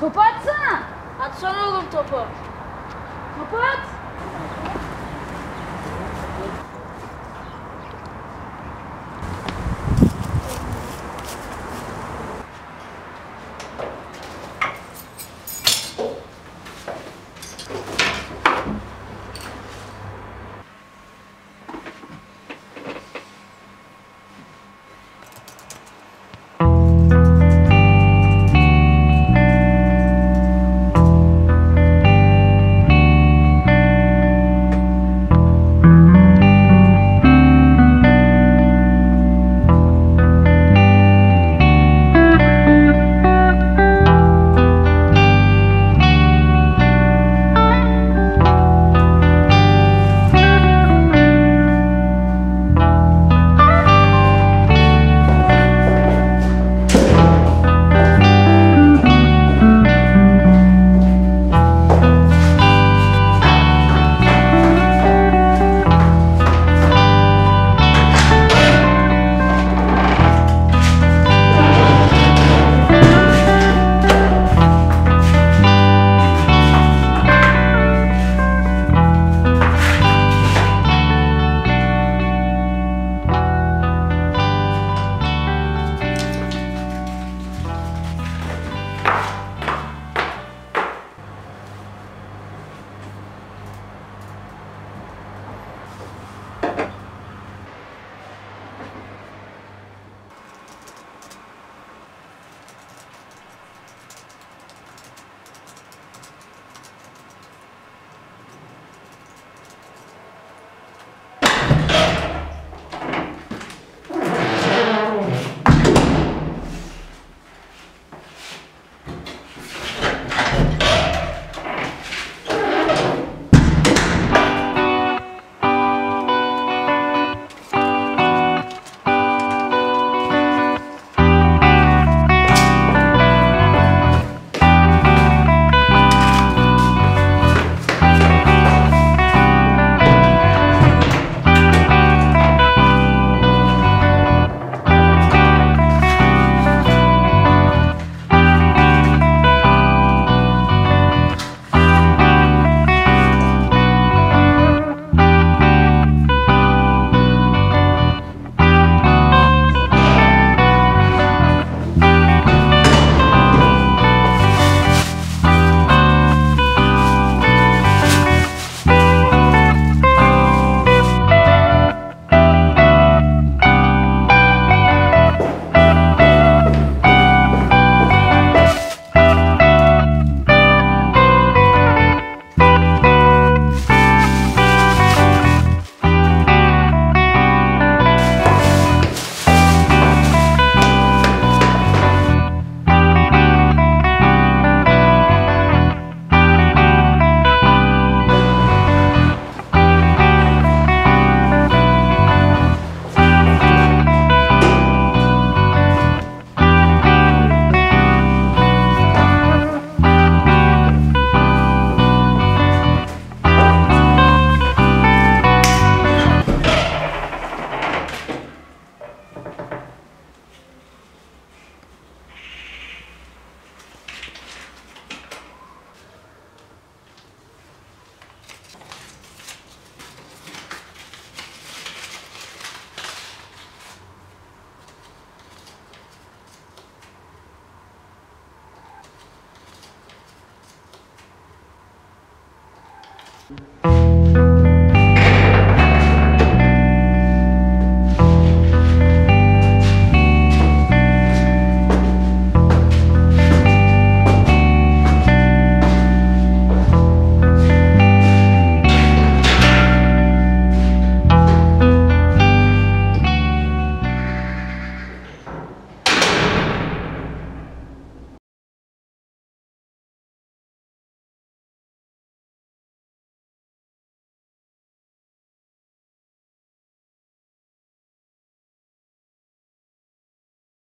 Topu atsana. Atsana oğlum topu. Topu at.